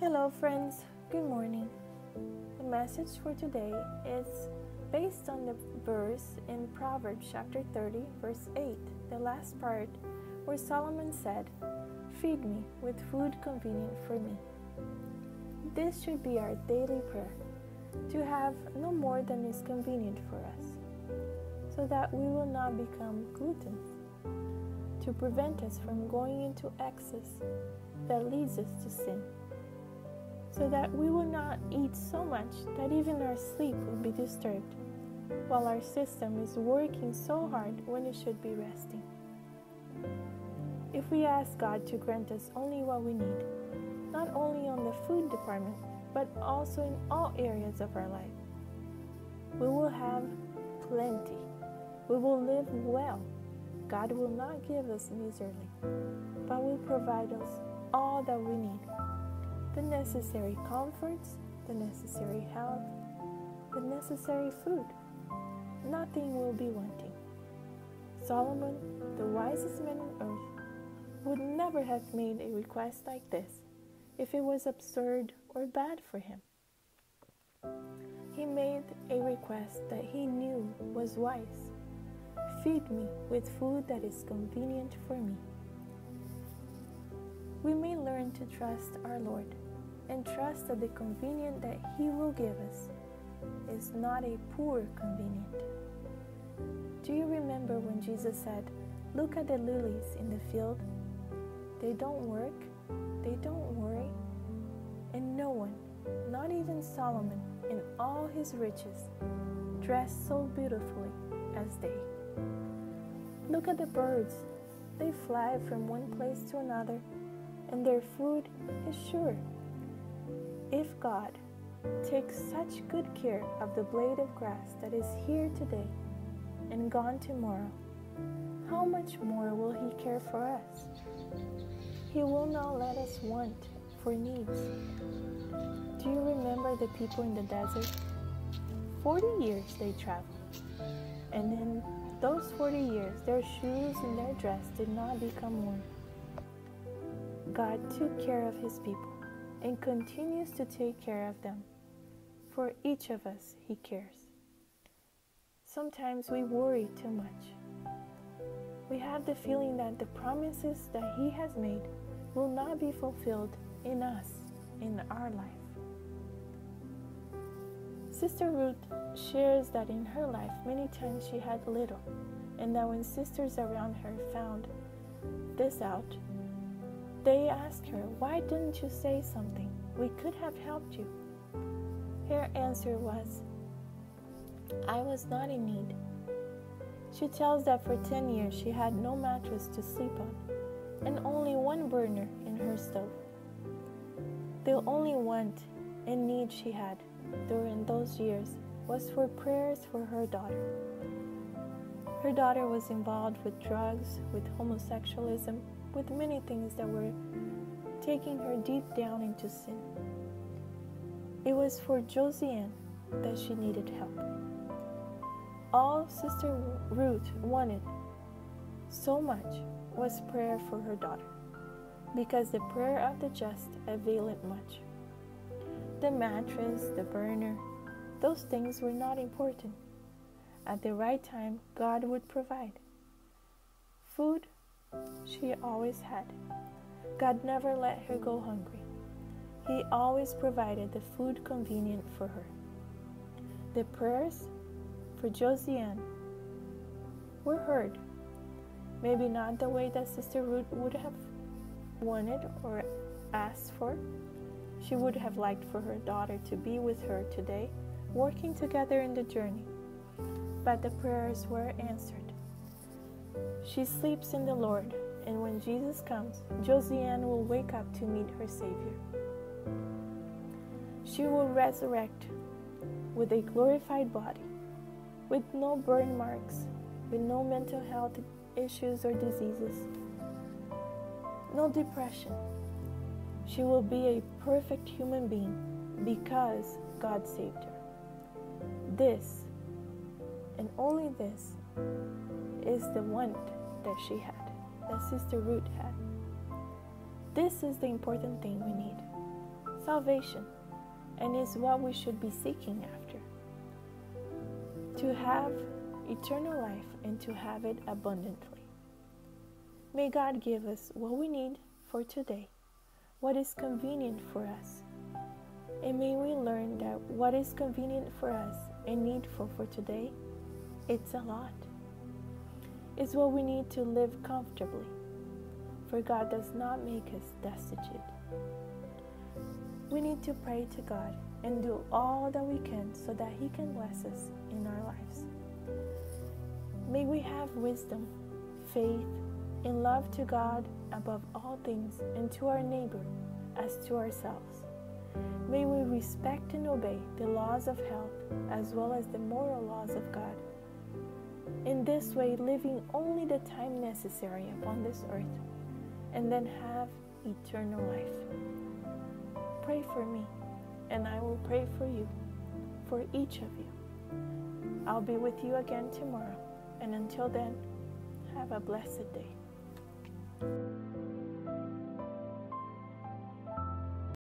Hello, friends. Good morning. The message for today is based on the verse in Proverbs chapter 30, verse 8, the last part, where Solomon said, Feed me with food convenient for me. This should be our daily prayer to have no more than is convenient for us, so that we will not become gluttons, to prevent us from going into excess that leads us to sin so that we will not eat so much that even our sleep will be disturbed, while our system is working so hard when it should be resting. If we ask God to grant us only what we need, not only on the food department, but also in all areas of our life, we will have plenty. We will live well. God will not give us miserly, but will provide us all that we need the necessary comforts, the necessary health, the necessary food. Nothing will be wanting. Solomon, the wisest man on earth, would never have made a request like this if it was absurd or bad for him. He made a request that he knew was wise. Feed me with food that is convenient for me. We may learn to trust our Lord and trust that the convenient that He will give us is not a poor convenient. Do you remember when Jesus said, Look at the lilies in the field? They don't work, they don't worry, and no one, not even Solomon, in all his riches, dressed so beautifully as they. Look at the birds. They fly from one place to another, and their food is sure. If God takes such good care of the blade of grass that is here today and gone tomorrow, how much more will He care for us? He will not let us want for needs. Do you remember the people in the desert? Forty years they traveled, and in those forty years their shoes and their dress did not become worn. God took care of His people and continues to take care of them. For each of us, He cares. Sometimes we worry too much. We have the feeling that the promises that He has made will not be fulfilled in us, in our life. Sister Ruth shares that in her life, many times she had little, and that when sisters around her found this out, they asked her, Why didn't you say something? We could have helped you. Her answer was, I was not in need. She tells that for 10 years she had no mattress to sleep on and only one burner in her stove. The only want and need she had during those years was for prayers for her daughter. Her daughter was involved with drugs, with homosexualism, with many things that were taking her deep down into sin. It was for Josiane that she needed help. All Sister Ruth wanted so much was prayer for her daughter, because the prayer of the just availeth much. The mattress, the burner, those things were not important. At the right time, God would provide. Food she always had. God never let her go hungry. He always provided the food convenient for her. The prayers for Josiane were heard. Maybe not the way that Sister Ruth would have wanted or asked for. She would have liked for her daughter to be with her today, working together in the journey. But the prayers were answered. She sleeps in the Lord, and when Jesus comes, Josiane will wake up to meet her Savior. She will resurrect with a glorified body, with no burn marks, with no mental health issues or diseases, no depression. She will be a perfect human being because God saved her. This, and only this, is the want that she had, that Sister Ruth had. This is the important thing we need. salvation and is what we should be seeking after. To have eternal life and to have it abundantly. May God give us what we need for today, what is convenient for us. And may we learn that what is convenient for us and needful for today, it's a lot. It's what we need to live comfortably, for God does not make us destitute. We need to pray to God and do all that we can so that He can bless us in our lives. May we have wisdom, faith, and love to God above all things and to our neighbor as to ourselves. May we respect and obey the laws of health as well as the moral laws of God. In this way, living only the time necessary upon this earth and then have eternal life. Pray for me, and I will pray for you, for each of you. I'll be with you again tomorrow, and until then, have a blessed day.